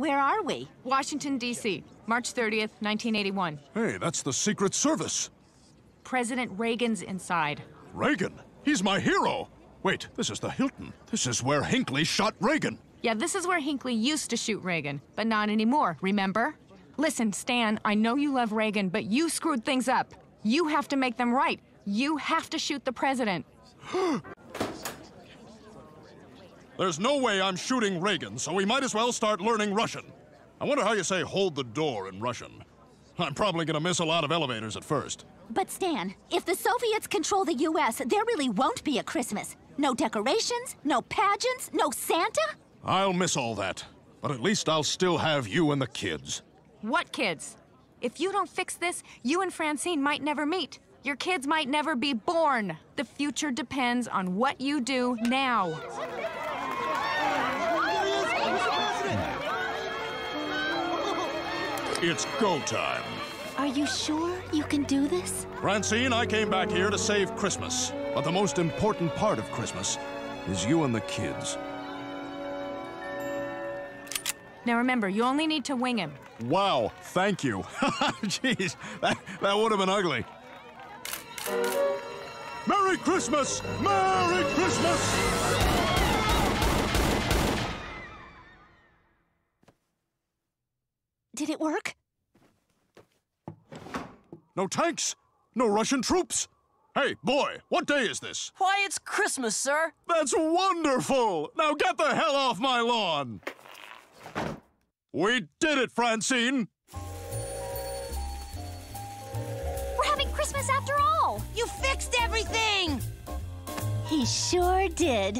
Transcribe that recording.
Where are we? Washington, D.C., March 30th, 1981. Hey, that's the Secret Service. President Reagan's inside. Reagan? He's my hero. Wait, this is the Hilton. This is where Hinckley shot Reagan. Yeah, this is where Hinckley used to shoot Reagan, but not anymore, remember? Listen, Stan, I know you love Reagan, but you screwed things up. You have to make them right. You have to shoot the president. There's no way I'm shooting Reagan, so we might as well start learning Russian. I wonder how you say hold the door in Russian. I'm probably gonna miss a lot of elevators at first. But Stan, if the Soviets control the U.S., there really won't be a Christmas. No decorations, no pageants, no Santa? I'll miss all that. But at least I'll still have you and the kids. What kids? If you don't fix this, you and Francine might never meet. Your kids might never be born. The future depends on what you do now. It's go time. Are you sure you can do this? Francine, I came back here to save Christmas. But the most important part of Christmas is you and the kids. Now remember, you only need to wing him. Wow, thank you. Jeez, that, that would have been ugly. Merry Christmas! Merry Christmas! Did it work? No tanks? No Russian troops? Hey, boy, what day is this? Why, it's Christmas, sir. That's wonderful! Now get the hell off my lawn! We did it, Francine! We're having Christmas after all! You fixed everything! He sure did.